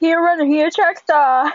Here runner, here track star.